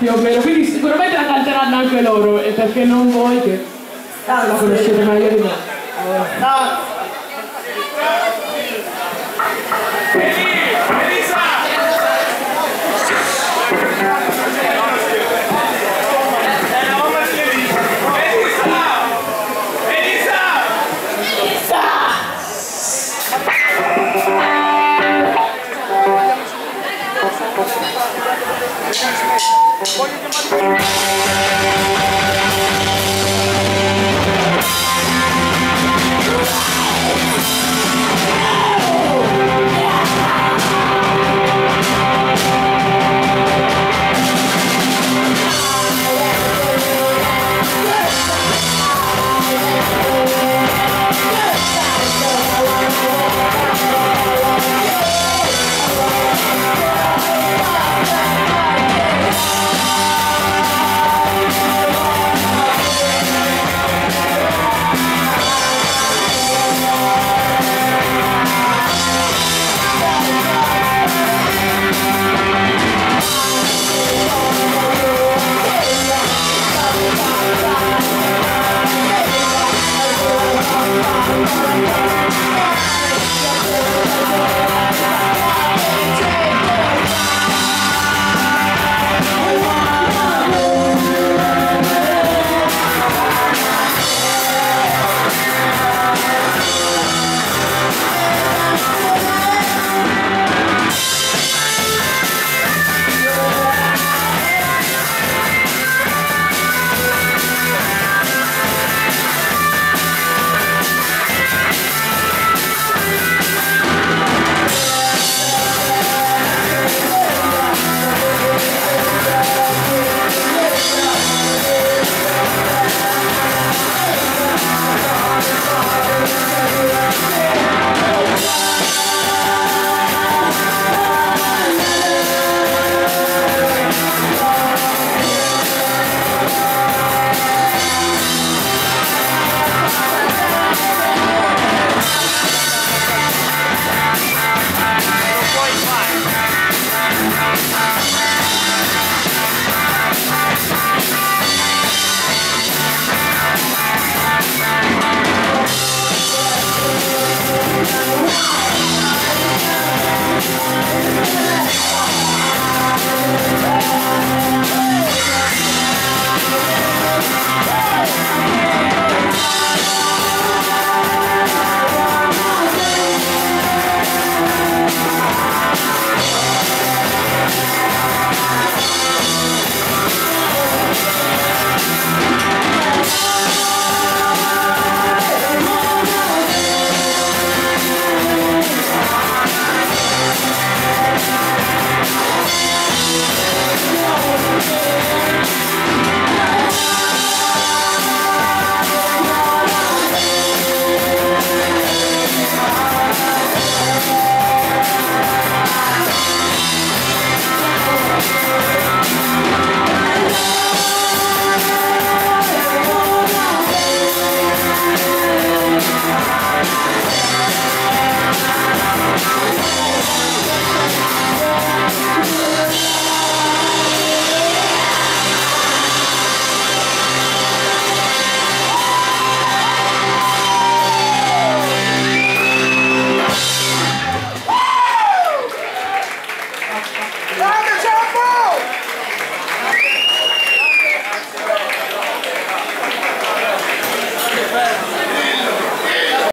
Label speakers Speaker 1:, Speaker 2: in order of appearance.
Speaker 1: più o meno, quindi sicuramente la canteranno anche loro, e perché non voi che la conoscete meglio di me.
Speaker 2: No.
Speaker 3: Будете